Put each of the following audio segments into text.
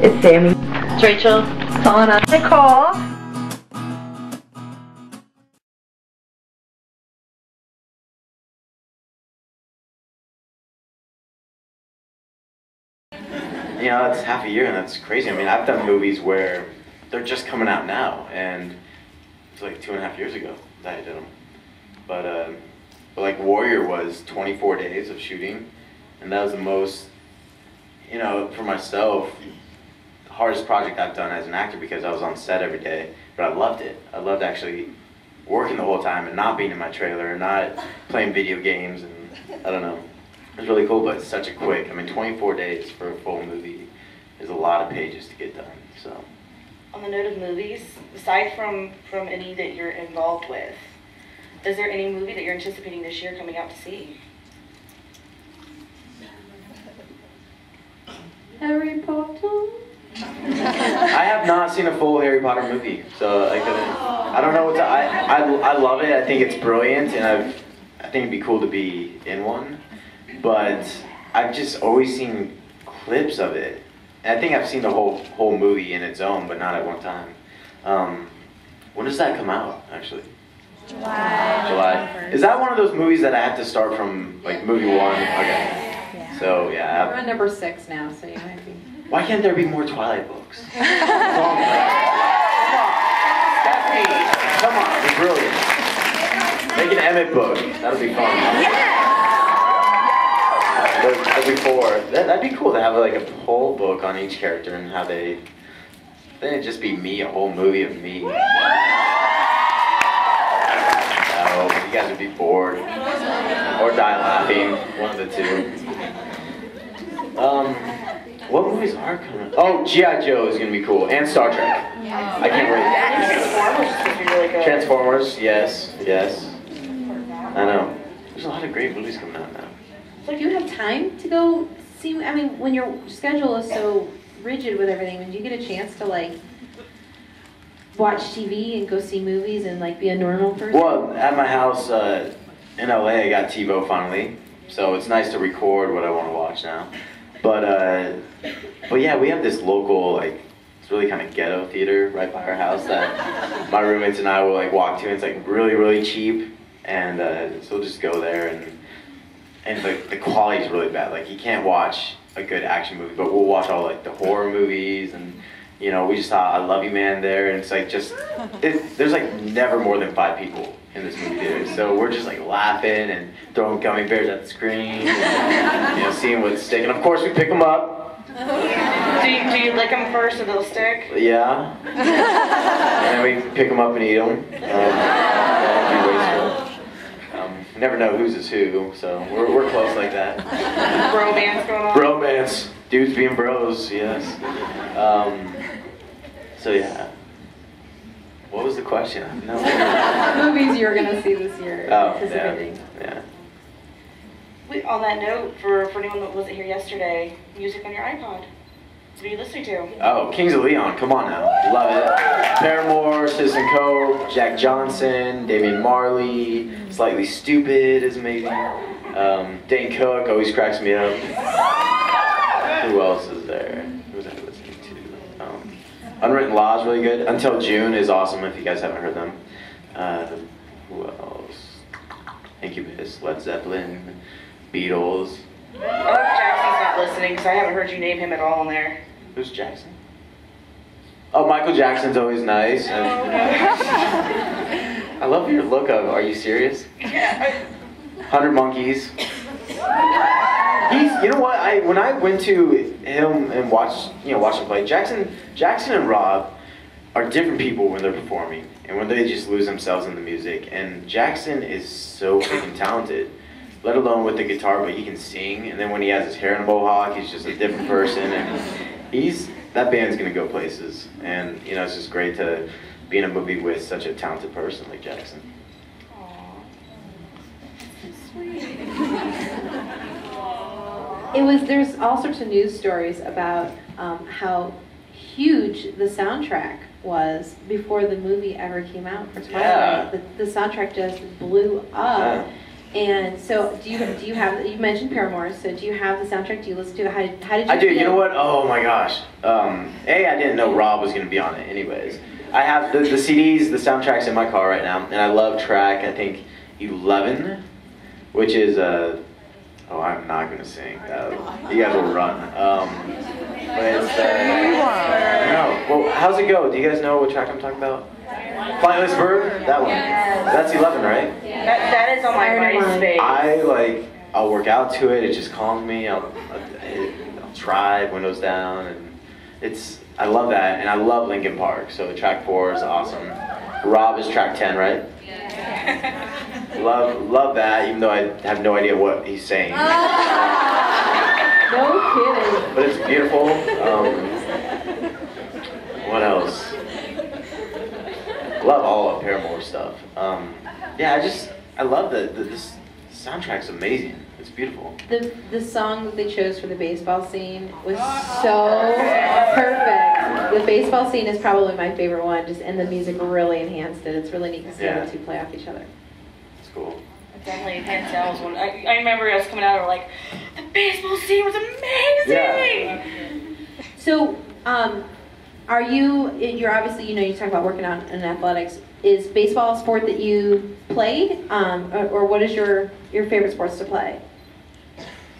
It's Sammy. It's Rachel. Donna. Nicole. You know, that's half a year and that's crazy. I mean, I've done movies where they're just coming out now and it's like two and a half years ago that I did them. But, uh, but like Warrior was 24 days of shooting and that was the most, you know, for myself, the hardest project I've done as an actor because I was on set every day, but I loved it. I loved actually working the whole time and not being in my trailer and not playing video games and I don't know. It was really cool, but it's such a quick. I mean, 24 days for a full movie is a lot of pages to get done. So, On the note of movies, aside from from any that you're involved with, is there any movie that you're anticipating this year coming out to see? Harry Potter. I have not seen a full Harry Potter movie, so I couldn't. I don't know what to. I, I, I love it. I think it's brilliant, and I've. I think it'd be cool to be in one, but I've just always seen clips of it. And I think I've seen the whole whole movie in its own, but not at one time. Um, when does that come out? Actually. July. July. Is that one of those movies that I have to start from like movie one? Okay. So yeah. We're on number six now, so you might be. Why can't there be more Twilight books? Come on, Stephenie, come on, you're brilliant. Make an Emmett book. That'll be fun. That'd that'd be four. That, that'd be cool to have like a whole book on each character and how they. Then it'd just be me, a whole movie of me. No, oh, you guys would be bored. Or die laughing. One of the two. What movies are coming? Oh, G.I. Joe is gonna be cool, and Star Trek. I can't wait. Transformers is supposed to be really good. Transformers, yes, yes. I know. There's a lot of great movies coming out now. So do you have time to go see? I mean, when your schedule is so rigid with everything, when you get a chance to like watch TV and go see movies and like be a normal person? Well, at my house uh, in LA, I got TiVo finally, so it's nice to record what I want to watch now. But uh, but yeah, we have this local like it's really kind of ghetto theater right by our house that my roommates and I will like walk to. And it's like really really cheap, and uh, so we'll just go there and and the the quality is really bad. Like you can't watch a good action movie, but we'll watch all like the horror movies and. You know, we just saw I Love You Man there, and it's like just, it, there's like never more than five people in this movie theater. So we're just like laughing and throwing gummy bears at the screen, and, you know, seeing what's sticking. Of course, we pick them up. Do you, do you lick them first so they'll stick? Yeah. and then we pick them up and eat them. Um, yeah, be wasteful. Um, never know whose is who, so we're, we're close like that. Bromance going on? Bromance. Dudes being bros, yes. Um, so yeah. What was the question? No. movies you're gonna see this year. Oh, yeah. Yeah. Wait, on that note, for, for anyone that wasn't here yesterday, music on your iPod. What are you listening to? Oh, Kings of Leon, come on now. Love it. Paramore, Citizen Cope, Jack Johnson, Damian Marley, Slightly Stoopid is amazing. Um, Dane Cook always cracks me up. Who else is there? Who was I listening to? Um, Unwritten Law is really good. Until June is awesome if you guys haven't heard them. Uh, who else? Incubus, Led Zeppelin, Beatles. I hope Jackson's not listening because I haven't heard you name him at all in there. Who's Jackson? Oh, Michael Jackson's always nice. I love your look of, are you serious? Yeah, Hundred Monkeys. He's, you know what? I when I went to him and watched, you know, watch him play. Jackson, Jackson and Rob are different people when they're performing and when they just lose themselves in the music. And Jackson is so freaking talented, let alone with the guitar, but he can sing. And then when he has his hair in a mohawk, he's just a different person. And he's that band's gonna go places. And you know, it's just great to be in a movie with such a talented person like Jackson. It was there's all sorts of news stories about um, how huge the soundtrack was before the movie ever came out for Twilight. Yeah. The, the soundtrack just blew up. And so, do you do you have you mentioned Paramore? So, do you have the soundtrack? Do you listen to it? How did, how did you? I do. You know what? Oh my gosh. Um, a, I didn't know Rob was gonna be on it. Anyways, I have the, the CDs, the soundtracks in my car right now, and I love track. I think eleven, which is uh, oh, I'm not gonna sing. Uh, you guys will run. Um, but it's uh, no. Well, how's it go? Do you guys know what track I'm talking about? Flightless Bird. That one. That's eleven, right? That, that is on my Iron and Wine. MySpace. I like I'll work out to it. It just calms me. I'll, I'll, I'll drive windows down, and it's I love that, and I love Linkin Park. So the track four is awesome. Rob is track ten, right? love love that, even though I have no idea what he's saying. No kidding. But it's beautiful. Um, what else? Love all of Paramore stuff. Um, yeah, I just I love the, the this soundtrack's amazing. It's beautiful. The the song that they chose for the baseball scene was so perfect. The baseball scene is probably my favorite one, just and the music really enhanced it. It's really neat to see Yeah. the two play off each other. It's cool. Definitely hands down was one. I, I remember us coming out and we're like, the baseball scene was amazing. Yeah. So, um, are you? You're obviously, you know, you talk about working on in athletics. Is baseball a sport that you played, um, or, or what is your your favorite sports to play?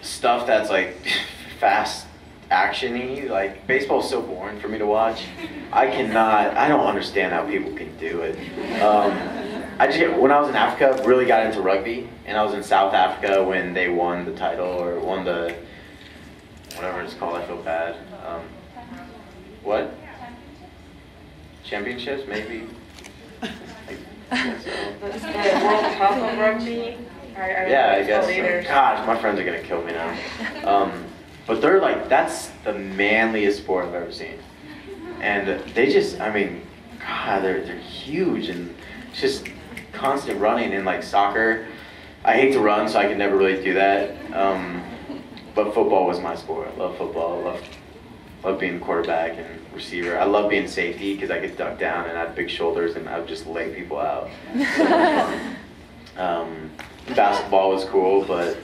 Stuff that's like fast actiony. Like baseball's so boring for me to watch. I cannot. I don't understand how people can do it. Um, I just when I was in Africa, really got into rugby, and I was in South Africa when they won the title or won the whatever it's called. I feel bad. Um, what? Championships, maybe. I so. The, the World Cup of rugby. I, I don't know Yeah, I guess. called. So. Gosh, my friends are gonna kill me now. Um, but they're like, that's the manliest sport I've ever seen. And they just, I mean, God, they're they're huge and just constant running and like soccer. I hate to run, so I can never really do that. Um, but football was my sport. I love football. I love love being quarterback and receiver. I love being safety because I could duck down and I have big shoulders and I would just lay people out. So much fun. Um, basketball was cool, but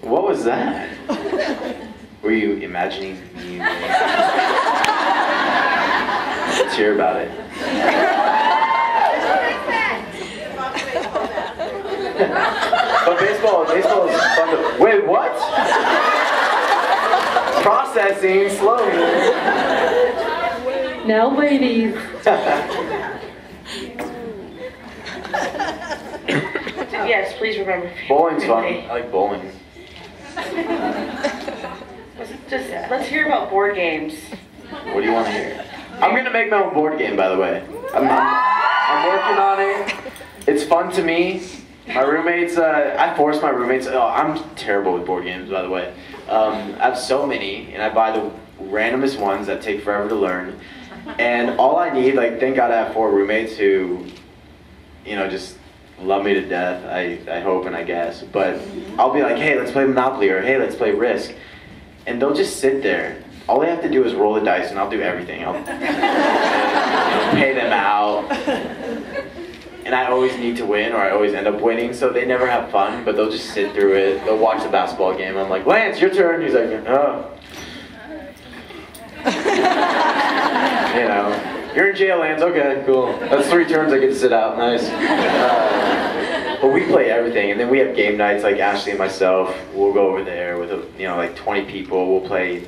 what was that? Were you imagining me? Let's hear about it. but baseball, baseball is fun to. Wait, what? Processing slowly. Now, ladies. Yes, please remember. Bowling's fun. I like bowling. Let's just let's hear about board games. What do you want to hear? I'm gonna make my own board game, by the way. I'm, I'm, I'm working on it. It's fun to me. My roommates, uh, I force my roommates. Oh, I'm terrible with board games, by the way. Um, I have so many, and I buy the randomest ones that take forever to learn. And all I need, like, thank God I have four roommates who, you know, just love me to death. I, I hope and I guess. But I'll be like, hey, let's play Monopoly, or hey, let's play Risk, and they'll just sit there. All they have to do is roll the dice, and I'll do everything. I'll you know, pay them out. And I always need to win, or I always end up winning, so they never have fun, but they'll just sit through it. They'll watch the basketball game. I'm like, Lance, your turn. He's like, oh. you know, you're in jail, Lance. Okay, cool. That's three turns I get to sit out. Nice. Uh, but we play everything, and then we have game nights like Ashley and myself. We'll go over there with, a, you know, like 20 people. We'll play